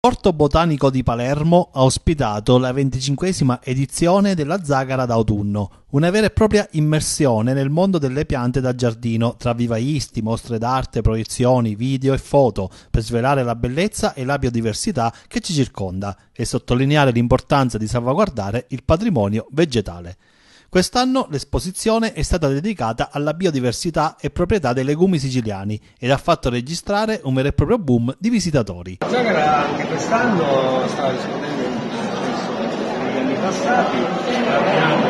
L'Orto Botanico di Palermo ha ospitato la venticinquesima edizione della Zagara d'autunno, una vera e propria immersione nel mondo delle piante da giardino, tra vivaisti, mostre d'arte, proiezioni, video e foto, per svelare la bellezza e la biodiversità che ci circonda e sottolineare l'importanza di salvaguardare il patrimonio vegetale. Quest'anno l'esposizione è stata dedicata alla biodiversità e proprietà dei legumi siciliani ed ha fatto registrare un vero e proprio boom di visitatori. Zagara anche quest'anno sta rispondendo in negli anni passati, abbiamo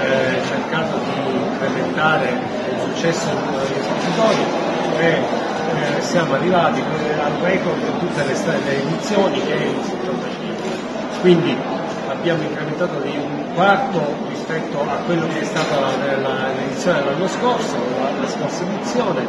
eh, cercato di incrementare il successo degli espositori e eh, siamo arrivati al record di tutte le, le edizioni che è il 75. Quindi abbiamo incrementato di un quarto rispetto a quello che è stato l'edizione dell'anno scorso, la, la scorsa edizione,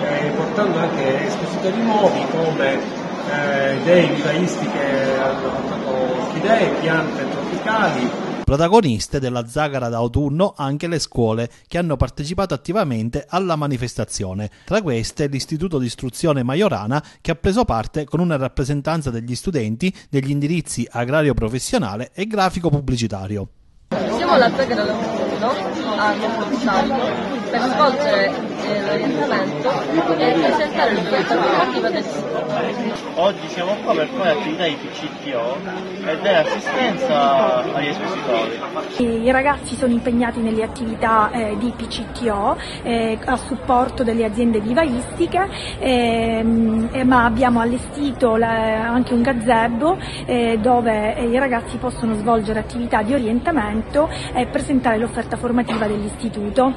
eh, portando anche espositori nuovi come eh, dei vivaisti che hanno portato orchidee, piante tropicali, Protagoniste della Zagara d'autunno anche le scuole che hanno partecipato attivamente alla manifestazione. Tra queste l'Istituto di Istruzione Majorana che ha preso parte con una rappresentanza degli studenti degli indirizzi agrario professionale e grafico pubblicitario. Siamo alla Zagara d'autunno a Montalto per svolgere eh, l'orientamento e presentare l'offerta formativa del sito. Oggi siamo qua per fare attività di PCTO e dare assistenza agli espositori. I ragazzi sono impegnati nelle attività eh, di PCTO eh, a supporto delle aziende vivaistiche, ehm, eh, ma abbiamo allestito la, anche un gazebo eh, dove i ragazzi possono svolgere attività di orientamento e presentare l'offerta formativa dell'istituto.